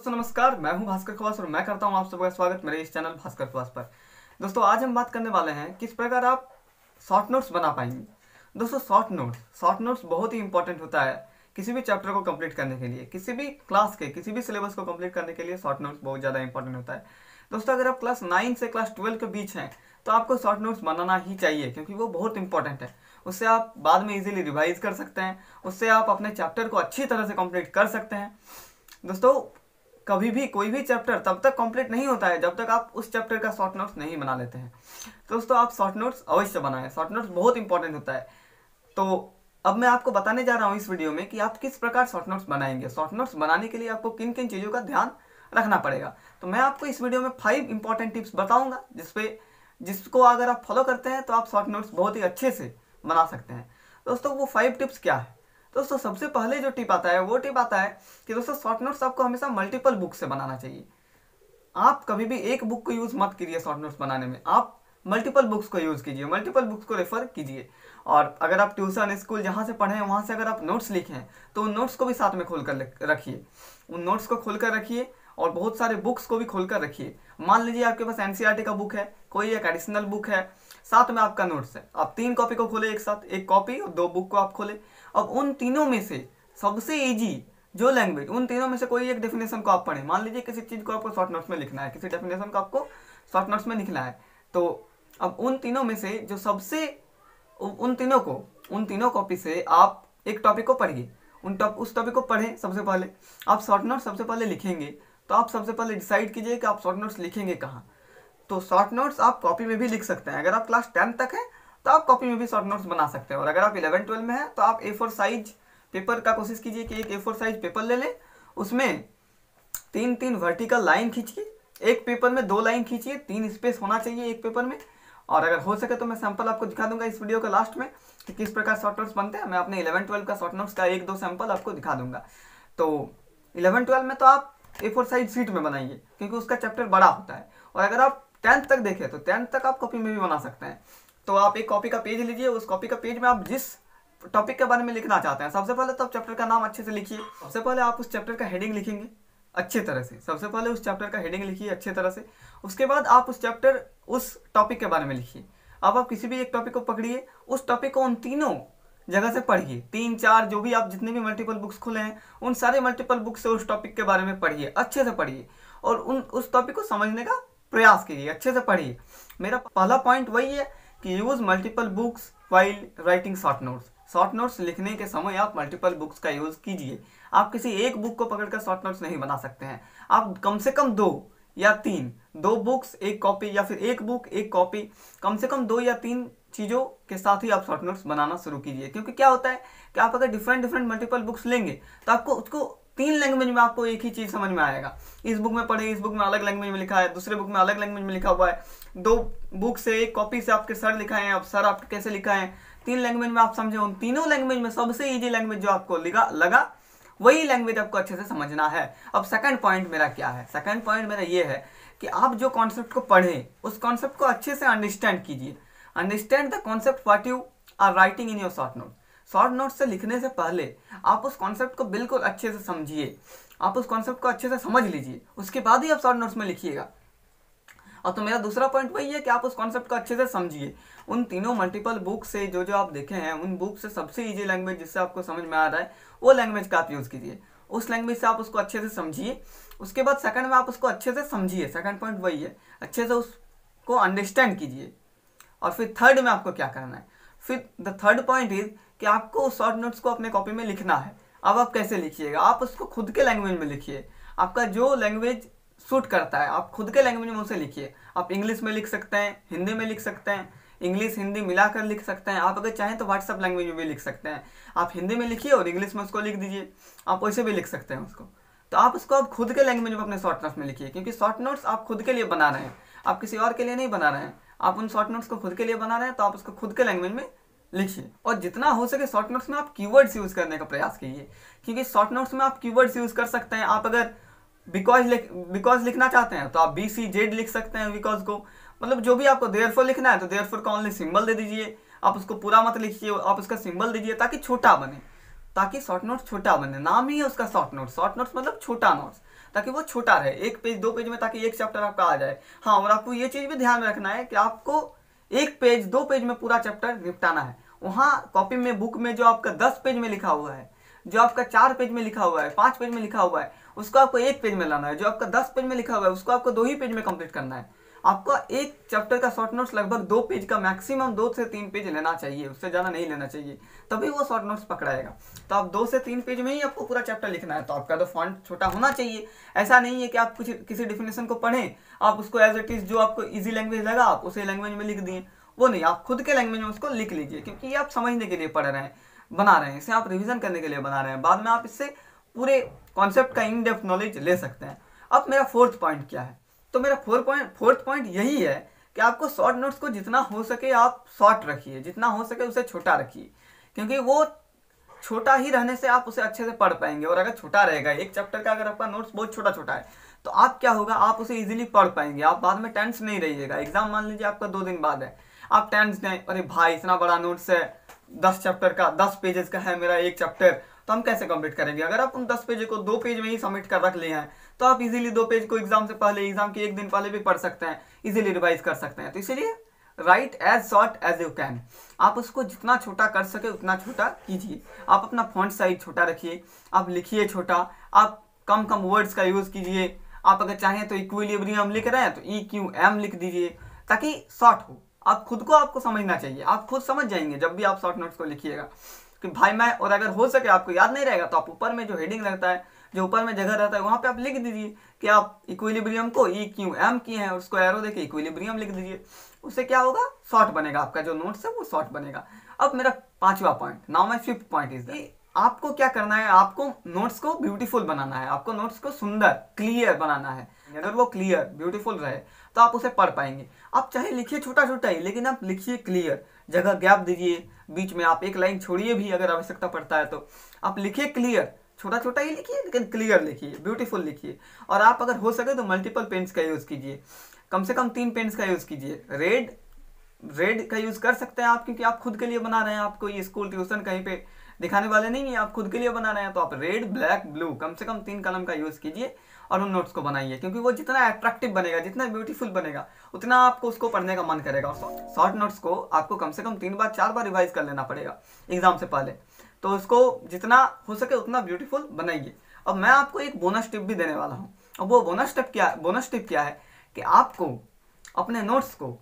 दोस्तों, नमस्कार। मैं हूँ भास्कर खवास और मैं करता हूँ आप सबका स्वागत मेरे इस चैनल भास्कर खवास पर। दोस्तों, आज हम बात करने वाले हैं किस प्रकार आप शॉर्ट नोट्स बना पाएँगे। दोस्तों शॉर्ट नोट्स शॉर्ट नोट्स बहुत ही इंपॉर्टेंट होता है किसी भी चैप्टर को कंप्लीट करने के लिए। किसी भी क्लास के, किसी भी सिलेबस को कंप्लीट करने के लिए शॉर्ट नोट्स बहुत ज़्यादा इंपॉर्टेंट होता है। दोस्तों, अगर आप क्लास नाइन से क्लास ट्वेल्व के बीच हैं तो आपको शॉर्ट नोट्स बनाना ही चाहिए, क्योंकि वो बहुत इंपॉर्टेंट है। उससे आप बाद में इजीली रिवाइज कर सकते हैं। उससे आप अपने चैप्टर को अच्छी तरह से कंप्लीट कर सकते हैं। दोस्तों कभी भी कोई भी चैप्टर तब तक कंप्लीट नहीं होता है जब तक आप उस चैप्टर का शॉर्ट नोट्स नहीं बना लेते हैं। तो दोस्तों, आप शॉर्ट नोट्स अवश्य बनाएँ। शॉर्ट नोट्स बहुत इंपॉर्टेंट होता है। तो अब मैं आपको बताने जा रहा हूँ इस वीडियो में कि आप किस प्रकार शॉर्ट नोट्स बनाएँगे। शॉर्ट नोट्स बनाने के लिए आपको किन किन चीज़ों का ध्यान रखना पड़ेगा। तो मैं आपको इस वीडियो में फाइव इंपॉर्टेंट टिप्स बताऊँगा जिसपे, जिसको अगर आप फॉलो करते हैं तो आप शॉर्ट नोट्स बहुत ही अच्छे से बना सकते हैं। दोस्तों, वो फाइव टिप्स क्या है? दोस्तों, सबसे पहले जो टिप आता है, वो टिप आता है कि दोस्तों शॉर्ट नोट्स आपको हमेशा मल्टीपल बुक से बनाना चाहिए। आप कभी भी एक बुक को यूज़ मत कीजिए शॉर्ट नोट्स बनाने में। आप मल्टीपल बुक्स को यूज़ कीजिए मल्टीपल बुक्स को रेफर कीजिए। और अगर आप ट्यूशन स्कूल जहाँ से पढ़े हैं, वहाँ से अगर आप नोट्स लिखे हैं तो उन नोट्स को भी साथ में खोल कर रखिए। उन नोट्स को खोल कर रखिए और बहुत सारे बुक्स को भी खोल कर रखिए। मान लीजिए आपके पास एनसीईआरटी का बुक है, कोई एक एडिशनल बुक है, साथ में आपका नोट्स है। आप तीन कॉपी को खोले एक साथ, एक कॉपी और दो बुक को आप खोले। अब उन तीनों में से सबसे ईजी जो लैंग्वेज उन तीनों में से कोई एक डेफिनेशन को आप पढ़ें। मान लीजिए किसी चीज़ को आपको शॉर्ट नोट्स में लिखना है, किसी डेफिनेशन को आपको शॉर्ट नोट्स में लिखना है तो अब उन तीनों में से जो सबसे, उन तीनों को, उन तीनों कॉपी से आप एक टॉपिक को पढ़िए। उन टॉप उस टॉपिक को पढ़ें सबसे पहले। आप शॉर्ट नोट्स सबसे पहले लिखेंगे तो आप सबसे पहले डिसाइड कीजिए कि आप शॉर्ट नोट्स लिखेंगे कहाँ। तो शॉर्ट नोट्स आप कॉपी में भी लिख सकते हैं। अगर आप क्लास टेंथ तक है तो आप कॉपी में भी शॉर्ट नोट्स बना सकते हैं। और अगर आप इलेवन ट्वेल्व में हैं तो आप ए फोर साइज़ पेपर का कोशिश कीजिए कि एक ए फोर साइज़ पेपर ले लें। उसमें तीन तीन वर्टिकल लाइन खींचिए। एक पेपर में दो लाइन खींचिए। तीन स्पेस होना चाहिए एक पेपर में। और अगर हो सके तो मैं सैंपल आपको दिखा दूँगा इस वीडियो के लास्ट में कि किस प्रकार शॉर्ट नोट्स बनते हैं। मैं अपने इलेवन ट्वेल्व का शॉर्ट नोट्स का एक, दो सैंपल आपको दिखा दूँगा। तो इलेवन ट्वेल्व में तो आप ए फोर साइज़ सीट में बनाइए, क्योंकि उसका चैप्टर बड़ा होता है। और अगर आप टेंथ तक देखें तो टेंथ तक आप कॉपी में भी बना सकते हैं। तो आप एक कॉपी का पेज लीजिए, उस कॉपी का पेज में आप जिस टॉपिक के बारे में लिखना चाहते हैं, सबसे पहले तो आप चैप्टर का नाम अच्छे से लिखिए। सबसे पहले आप उस चैप्टर का हेडिंग लिखेंगे, अच्छे तरह से। सबसे पहले उस चैप्टर का हेडिंग लिखिए अच्छे तरह से। उसके बाद आप उस चैप्टर उस टॉपिक के बारे में लिखिए। अब आप किसी भी एक टॉपिक को पकड़िए, उस टॉपिक को उन तीनों जगह से पढ़िए। तीन, चार, जो भी आप जितने भी मल्टीपल बुक्स खुले हैं, उन सारे मल्टीपल बुक्स से उस टॉपिक के बारे में पढ़िए, अच्छे से पढ़िए। और उन, उस टॉपिक को समझने का प्रयास कीजिए, अच्छे से पढ़िए। मेरा पहला पॉइंट वही है कि use multiple books while writing short notes short notes लिखने के समय आप मल्टीपल बुक्स का यूज़ कीजिए। आप किसी एक बुक को पकड़कर शॉर्ट नोट्स नहीं बना सकते हैं। आप कम से कम दो या तीन, दो बुक्स एक कॉपी या फिर एक बुक एक कॉपी कम से कम दो या तीन चीज़ों के साथ ही आप शॉर्ट नोट्स बनाना शुरू कीजिए। क्योंकि क्या होता है कि आप अगर डिफरेंट डिफरेंट मल्टीपल बुक्स लेंगे तो आपको उसको तीन लैंग्वेज में आपको एक ही चीज़ समझ में आएगा। इस बुक में पढ़े, इस बुक में अलग लैंग्वेज में लिखा है, दूसरे बुक में अलग लैंग्वेज में लिखा हुआ है। दो बुक से एक कॉपी से आपके सर लिखा है सर आपके कैसे लिखा है? तीन लैंग्वेज में आप समझे, उन तीनों लैंग्वेज में सबसे ईजी लैंग्वेज जो आपको लिखा, लगा, वही लैंग्वेज आपको अच्छे से समझना है। अब सेकंड पॉइंट मेरा क्या है? सेकंड पॉइंट मेरा ये है कि आप जो कॉन्सेप्ट को पढ़ें, उस कॉन्सेप्ट को अच्छे से अंडरस्टैंड कीजिए। Understand the concept what you are writing in your short note short note से लिखने से पहले आप उस कॉन्सेप्ट को बिल्कुल अच्छे से समझिए। आप उस कॉन्सेप्ट को अच्छे से समझ लीजिए। उसके बाद ही आप शॉर्ट नोट्स में लिखिएगा। और तो मेरा दूसरा पॉइंट वही है कि आप उस कॉन्सेप्ट को अच्छे से समझिए। उन तीनों मल्टीपल बुक से जो जो आप देखे हैं, उन बुक से सबसे ईजी लैंग्वेज जिससे आपको समझ में आ रहा है, वो लैंग्वेज का आप यूज़ कीजिए। उस लैंग्वेज से आप उसको अच्छे से समझिए। उसके बाद सेकंड में आप उसको अच्छे से समझिए। सेकंड पॉइंट वही है, अच्छे से उसको अंडरस्टैंड कीजिए। और फिर थर्ड में आपको क्या करना है? फिर द थर्ड पॉइंट इज़ कि आपको शॉर्ट नोट्स को अपने कॉपी में लिखना है। अब आप कैसे लिखिएगा? आप उसको खुद के लैंग्वेज में लिखिए। आपका जो लैंग्वेज सूट करता है, आप खुद के लैंग्वेज में उसे लिखिए। आप इंग्लिश में लिख सकते हैं हिंदी में लिख सकते हैं इंग्लिश हिंदी मिलाकर लिख सकते हैं। आप अगर चाहें तो व्हाट्सअप लैंग्वेज में भी लिख सकते हैं। आप हिंदी में लिखिए और इंग्लिश में उसको लिख दीजिए। आप वैसे भी लिख सकते हैं उसको। तो आप उसको आप खुद के लैंग्वेज में अपने शॉर्ट नोट्स में लिखिए, क्योंकि शॉर्ट नोट्स आप खुद के लिए बना रहे हैं। आप किसी और के लिए नहीं बना रहे हैं। आप उन शॉर्ट नोट्स को खुद के लिए बना रहे हैं तो आप उसको खुद के लैंग्वेज में लिखिए। और जितना हो सके शॉर्ट नोट्स में आप कीवर्ड्स यूज़ करने का प्रयास कीजिए। क्योंकि शॉर्ट नोट्स में आप कीवर्ड्स यूज़ कर सकते हैं। आप अगर बिकॉज़ लिख बिकॉज़ लिखना चाहते हैं तो आप बी सी जेड लिख सकते हैं बिकॉज़ को। मतलब जो भी आपको देयर फोर लिखना है तो देयर फोर का ओनली सिंबल दे दीजिए। आप उसको पूरा मत लिखिए, आप उसका सिंबल दीजिए, ताकि छोटा बने। ताकि शॉर्ट नोट्स छोटा बने। नाम ही है उसका शॉर्ट नोट्स शॉर्ट नोट्स मतलब छोटा नोट्स ताकि वो छोटा रहे। एक पेज दो पेज में ताकि एक चैप्टर आपका आ जाए। हाँ और आपको ये चीज़ भी ध्यान में रखना है कि आपको एक पेज, दो पेज में पूरा चैप्टर निपटाना है। वहाँ कॉपी में, बुक में जो आपका दस पेज में लिखा हुआ है, जो आपका चार पेज में लिखा हुआ है, पाँच पेज में लिखा हुआ है, उसको आपको एक पेज में लाना है। जो आपका दस पेज में लिखा हुआ है, उसको आपको दो ही पेज में कंप्लीट करना है। आपका एक चैप्टर का शॉर्ट नोट्स लगभग दो पेज का मैक्सिमम दो से तीन पेज लेना चाहिए, उससे ज़्यादा नहीं लेना चाहिए, तभी वो शॉर्ट नोट्स पकड़ाएगा। तो आप दो से तीन पेज में ही आपको पूरा चैप्टर लिखना है तो आपका तो फॉन्ट छोटा होना चाहिए। ऐसा नहीं है कि आप कुछ, किसी डिफिनेशन को पढ़ें आप उसको एज इट इज़ जो आपको ईजी लैंग्वेज लगा, आप उसे लैंग्वेज में लिख दिए। वो नहीं, आप खुद के लैंग्वेज में उसको लिख लीजिए, क्योंकि ये आप समझने के लिए पढ़ रहे हैं, बना रहे हैं, इसे आप रिविजन करने के लिए बना रहे हैं। बाद में आप इससे पूरे कॉन्सेप्ट का इन डेप्थ नॉलेज ले सकते हैं। अब मेरा फोर्थ पॉइंट क्या है? तो मेरा फोर पॉइंट फोर्थ पॉइंट यही है कि आपको शॉर्ट नोट्स को जितना हो सके आप शॉर्ट रखिए, जितना हो सके उसे छोटा रखिए। क्योंकि वो छोटा ही रहने से आप उसे अच्छे से पढ़ पाएँगे, और अगर छोटा रहेगा, एक चैप्टर का अगर आपका नोट्स बहुत छोटा छोटा है तो आप क्या होगा, आप उसे इजीली पढ़ पाएँगे। आप बाद में टेंस नहीं रहिएगा। एग्ज़ाम मान लीजिए आपका दो दिन बाद है। आप टेंस नहीं अरे भाई, इतना बड़ा नोट्स है। दस चैप्टर का, दस पेजेस का है मेरा एक चैप्टर तो हम कैसे कंप्लीट करेंगे? अगर आप उन दस पेज को दो पेज में ही सबमिट कर रख लिए हैं तो आप इजीली दो पेज को एग्ज़ाम से पहले एग्ज़ाम के एक दिन पहले भी पढ़ सकते हैं। इजीली रिवाइज कर सकते हैं। तो इसीलिए write as short as you can आप उसको जितना छोटा कर सके, उतना छोटा कीजिए। आप अपना फॉन्ट साइज़ छोटा रखिए। आप लिखिए छोटा। आप कम कम वर्ड्स का यूज़ कीजिए। आप अगर चाहें तो इक्विलिब्रियम लिख रहे हैं तो ई क्यू एम लिख दीजिए, ताकि शॉर्ट हो। आप खुद को आपको समझना चाहिए। आप खुद समझ जाएँगे जब भी आप शॉर्ट नोट्स को लिखिएगा कि भाई मैं, और अगर हो सके आपको याद नहीं रहेगा तो आप ऊपर में जो हेडिंग रहता है, जो ऊपर में जगह रहता है, वहाँ पे आप लिख दीजिए कि आप इक्विलिब्रियम को ई क्यू एम किए हैं उसको एरो देके इक्विलिब्रियम लिख दीजिए। उससे क्या होगा? शॉर्ट बनेगा आपका जो नोट्स है, वो शॉर्ट बनेगा। अब मेरा पांचवा point now my fifth point is आपको क्या करना है? आपको नोट्स को ब्यूटीफुल बनाना है। आपको नोट्स को सुंदर क्लियर बनाना है। अगर वो क्लियर ब्यूटीफुल रहे तो आप उसे पढ़ पाएँगे। आप चाहे लिखिए छोटा छोटा ही, लेकिन आप लिखिए क्लियर जगह गैप दीजिए। बीच में आप एक लाइन छोड़िए भी, अगर आवश्यकता पड़ता है तो। आप लिखिए क्लियर छोटा छोटा ही लिखिए, लेकिन क्लियर लिखिए ब्यूटीफुल लिखिए। और आप अगर हो सके तो मल्टीपल पेंट्स का यूज़ कीजिए। कम से कम तीन पेंट्स का यूज़ कीजिए। रेड रेड का यूज़ कर सकते हैं आप, क्योंकि आप खुद के लिए बना रहे हैं। आप कोई स्कूल ट्यूशन कहीं पे दिखाने वाले नहीं है, आप खुद के लिए बना रहे हैं तो आप रेड ब्लैक ब्लू कम से कम तीन कलम का यूज़ कीजिए और उन नोट्स को बनाइए, क्योंकि वो जितना अट्रैक्टिव बनेगा, जितना ब्यूटीफुल बनेगा, उतना आपको उसको पढ़ने का मन करेगा। शॉर्ट नोट्स को आपको कम से कम तीन बार, चार बार रिवाइज कर लेना पड़ेगा एग्ज़ाम से पहले। तो उसको जितना हो सके उतना ब्यूटीफुल बनाइए। अब मैं आपको एक बोनस टिप भी देने वाला हूँ। अब वो बोनस टिप क्या बोनस टिप क्या है कि आपको अपने नोट्स को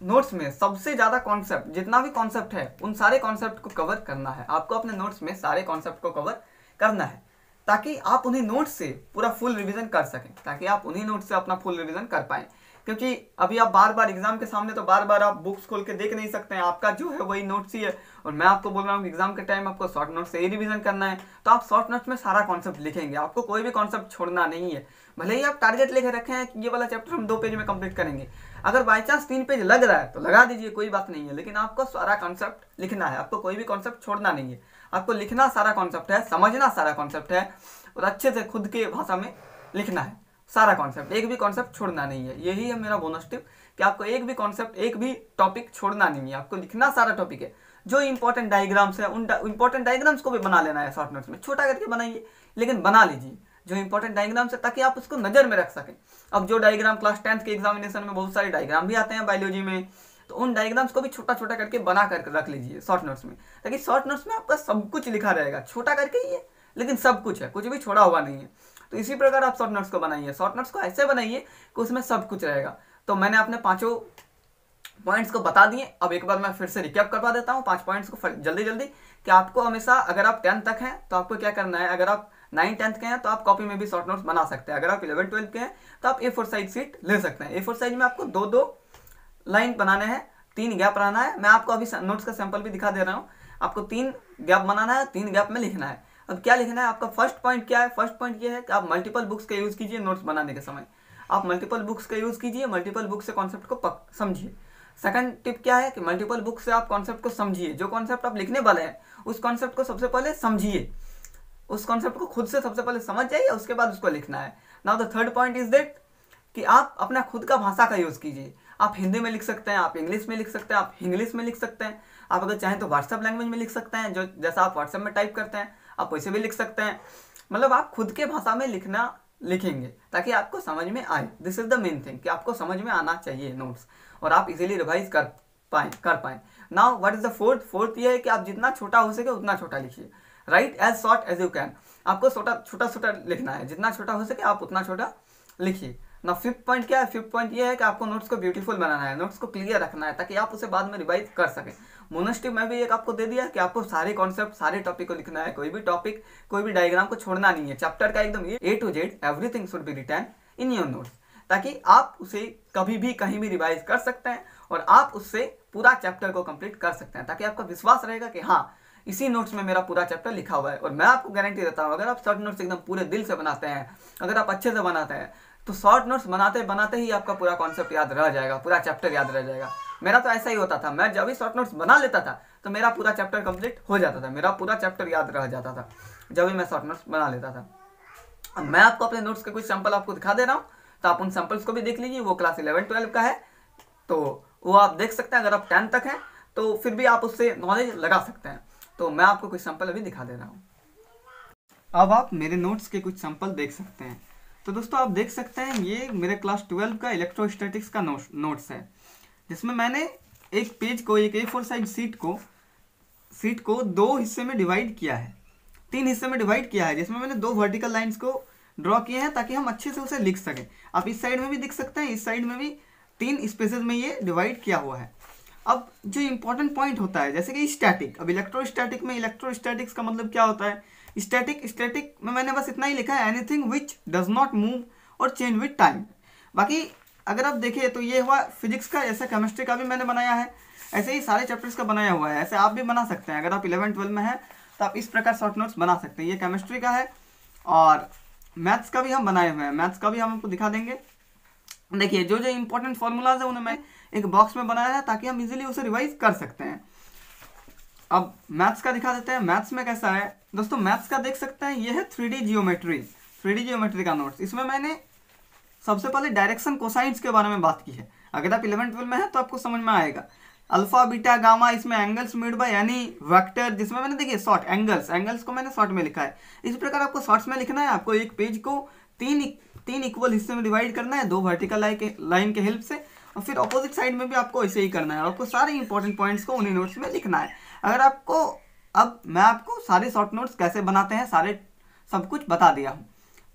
नोट्स में सबसे ज़्यादा कॉन्सेप्ट जितना भी कॉन्सेप्ट है, उन सारे कॉन्सेप्ट को कवर करना है। आपको अपने नोट्स में सारे कॉन्सेप्ट को कवर करना है, ताकि आप उन्हीं नोट्स से पूरा फुल रिवीजन कर सकें, ताकि आप उन्हीं नोट्स से अपना फुल रिवीजन कर पाएँ। क्योंकि अभी आप बार बार एग्ज़ाम के सामने तो बार बार आप बुक्स खोल के देख नहीं सकते हैं। आपका जो है वही नोट्स ही है। और मैं आपको बोल रहा हूँ एग्ज़ाम के टाइम आपको शॉर्ट नोट्स से ही रिवीजन करना है। तो आप शॉर्ट नोट्स में सारा कॉन्सेप्ट लिखेंगे। आपको कोई भी कॉन्सेप्ट छोड़ना नहीं है। भले ही आप टारगेट लेके रखे हैं कि ये वाला चैप्टर हम दो पेज में कंप्लीट करेंगे। अगर बाई चांस तीन पेज लग रहा है तो लगा दीजिए, कोई बात नहीं है। लेकिन आपको सारा कॉन्सेप्ट लिखना है। आपको कोई भी कॉन्सेप्ट छोड़ना नहीं है। आपको लिखना सारा कॉन्सेप्ट है, समझना सारा कॉन्सेप्ट है और अच्छे से खुद के भाषा में लिखना है। सारा कॉन्सेप्ट एक भी कॉन्सेप्ट छोड़ना नहीं है। यही है मेरा बोनस टिप कि आपको एक भी कॉन्सेप्ट एक भी टॉपिक छोड़ना नहीं है। आपको लिखना सारा टॉपिक है। जो इंपॉर्टेंट डायग्राम्स है, उन इंपॉर्टेंट डायग्राम्स को भी बना लेना है शॉर्ट नोट्स में। छोटा करके बनाइए, लेकिन बना लीजिए। जो इंपॉर्टेंट डायग्राम्स है, ताकि आप उसको नज़र में रख सकें। अब जो डायग्राम क्लास टेंथ के एग्जामिनेशन में बहुत सारे डायग्राम भी आते हैं बायोलॉजी में तो उन डायग्राम्स को भी छोटा छोटा करके बना कर रख लीजिए शॉर्ट नोट्स में। ताकि शॉर्ट नोट्स में आपका सब कुछ लिखा रहेगा। छोटा करके ही है, लेकिन सब कुछ है। कुछ भी छोड़ा हुआ नहीं है। तो इसी प्रकार आप शॉर्ट नोट्स को बनाइए। शॉर्ट नोट्स को ऐसे बनाइए कि उसमें सब कुछ रहेगा। तो मैंने अपने पाँचों पॉइंट्स को बता दिए। अब एक बार मैं फिर से रिकैप करवा देता हूँ पाँच पॉइंट्स को जल्दी जल्दी। कि आपको हमेशा अगर आप टेंथ तक हैं तो आपको क्या करना है? अगर आप नाइन टेंथ के हैं तो आप कॉपी में भी शॉर्ट नोट्स बना सकते हैं। अगर आप इलेवन ट्वेल्थ के हैं तो आप ए फोर साइज़ सीट ले सकते हैं। ए फोर साइज़ में आपको दो दो लाइन बनाने हैं, तीन गैप बनाना है। मैं आपको अभी नोट्स का सैंपल भी दिखा दे रहा हूँ। आपको तीन गैप बनाना है, तीन गैप में लिखना है। अब क्या लिखना है? आपका फ़र्स्ट पॉइंट क्या है? फ़र्स्ट पॉइंट ये है कि आप मल्टीपल बुक्स का यूज़ कीजिए नोट्स बनाने के समय। आप मल्टीपल बुक्स का यूज़ कीजिए मल्टीपल बुक से कॉन्सेप्ट को समझिए। सेकंड टिप क्या है कि मल्टीपल बुक से आप कॉन्सेप्ट को समझिए। जो कॉन्सेप्ट आप लिखने वाले हैं, उस कॉन्सेप्ट को सबसे पहले समझिए। उस कॉन्सेप्ट को खुद से सबसे पहले समझ जाइए, उसके बाद उसको लिखना है। Now the third point is that कि आप अपना खुद का भाषा का यूज़ कीजिए। आप हिंदी में लिख सकते हैं, आप इंग्लिश में लिख सकते हैं, आप इंग्लिश में लिख सकते हैं। आप अगर चाहें तो व्हाट्सएप लैंग्वेज में लिख सकते हैं, जो जैसा आप व्हाट्सएप में टाइप करते हैं। आप वैसे भी लिख सकते हैं। मतलब आप खुद के भाषा में लिखना, लिखेंगे, ताकि आपको समझ में आए। This is the main thing कि आपको समझ में आना चाहिए नोट्स और आप इजीली रिवाइज कर पाए कर पाए। Now what is the fourth fourth ये है कि आप जितना छोटा हो सके उतना छोटा लिखिए। Write as short as you can आपको छोटा छोटा छोटा लिखना है। जितना छोटा हो सके आप उतना छोटा लिखिए। ना फिफ्थ पॉइंट क्या है? फिफ्थ पॉइंट ये है कि आपको नोट्स को ब्यूटीफुल बनाना है। नोट्स को क्लियर रखना है, ताकि आप उसे बाद में रिवाइज कर सकें। मोनोस्टिव में भी एक आपको दे दिया कि आपको सारे कॉन्सेप्ट सारे टॉपिक को लिखना है, कोई भी टॉपिक कोई भी डायग्राम को छोड़ना नहीं है। चैप्टर का एकदम A to Z everything should be written in your notes ताकि आप उसे कभी भी, कहीं भी रिवाइज कर सकते हैं और आप उससे पूरा चैप्टर को कंप्लीट कर सकते हैं, ताकि आपका विश्वास रहेगा कि हाँ इसी नोट्स में मेरा पूरा चैप्टर लिखा हुआ है। और मैं आपको गारंटी देता हूँ, अगर आप शॉर्ट नोट्स एकदम पूरे दिल से बनाते हैं, अगर आप अच्छे से बनाते हैं तो शॉर्ट नोट्स बनाते बनाते ही आपका पूरा कॉन्सेप्ट याद रह जाएगा, पूरा चैप्टर याद रह जाएगा। मेरा तो ऐसा ही होता था। मैं जब भी शॉर्ट नोट्स बना लेता था तो मेरा पूरा चैप्टर कंप्लीट हो जाता था। मेरा पूरा चैप्टर याद रह जाता था, जब भी मैं शॉर्ट नोट्स बना लेता था। मैं आपको अपने नोट्स के कुछ सैंपल आपको दिखा दे रहा हूँ। तो आप उन सैंपल्स को भी देख लीजिए, वो क्लास इलेवन ट्वेल्व का है। तो वो आप देख सकते हैं, अगर आप टेंथ तक हैं तो फिर भी आप उससे नॉलेज लगा सकते हैं। तो मैं आपको कुछ सैंपल अभी दिखा दे रहा हूँ। अब आप मेरे नोट्स के कुछ सैंपल देख सकते हैं। तो दोस्तों, आप देख सकते हैं, ये मेरे क्लास ट्वेल्व का इलेक्ट्रोस्टैटिक्स का नोट्स है। जिसमें मैंने एक पेज को, एक ए फोर साइज़ सीट को सीट को दो हिस्से में डिवाइड किया है। तीन हिस्से में डिवाइड किया है, जिसमें मैंने दो वर्टिकल लाइंस को ड्रॉ किए हैं ताकि हम अच्छे से उसे लिख सकें। आप इस साइड में भी दिख सकते हैं, इस साइड में भी तीन स्पेसेस में ये डिवाइड किया हुआ है। अब जो इंपॉर्टेंट पॉइंट होता है, जैसे कि स्टैटिक अब इलेक्ट्रोस्टैटिक में इलेक्ट्रोस्टैटिक्स का मतलब क्या होता है? स्टैटिक स्टैटिक में मैंने बस इतना ही लिखा है anything which does not move और चेंज विथ टाइम बाकी अगर आप देखिए तो ये हुआ फिजिक्स का, ऐसा केमिस्ट्री का भी मैंने बनाया है। ऐसे ही सारे चैप्टर्स का बनाया हुआ है। ऐसे आप भी बना सकते हैं। अगर आप इलेवन ट्वेल्व में हैं तो आप इस प्रकार शॉर्ट नोट्स बना सकते हैं। ये केमिस्ट्री का है और मैथ्स का भी हम बनाए हुए हैं। मैथ्स का भी हम आपको दिखा देंगे। देखिए, जो जो इंपॉर्टेंट फॉर्मूलाज है, उन्हें मैं एक बॉक्स में बनाया है ताकि हम इजीली उसे रिवाइज कर सकते हैं। अब मैथ्स का दिखा देते हैं। मैथ्स में कैसा है? दोस्तों मैथ्स का देख सकते हैं। ये है three D geometry three D geometry का नोट्स इसमें मैंने सबसे पहले डायरेक्शन कोसाइंस के बारे में बात की है। अगर आप इलेवन ट्वेल्व में है तो आपको समझ में आएगा। अल्फ़ा बीटा गामा इसमें एंगल्स मेड बाय यानी वेक्टर जिसमें मैंने देखिए शॉर्ट एंगल्स एंगल्स को मैंने शॉर्ट में लिखा है। इस प्रकार आपको शॉर्ट्स में लिखना है, आपको एक पेज को तीन तीन इक्वल हिस्से में डिवाइड करना है, दो वर्टिकल लाइन के लाइन के हेल्प से, और फिर अपोजिट साइड में भी आपको ऐसे ही करना है, और आपको सारे इंपॉर्टेंट पॉइंट्स को उन्हीं नोट्स में लिखना है। अगर आपको अब मैं आपको सारे शॉर्ट नोट्स कैसे बनाते हैं, सारे सब कुछ बता दिया हूँ।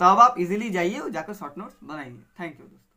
तो अब आप इजीली जाइए और जाकर शॉर्ट नोट्स बनाइए। थैंक यू दोस्तों।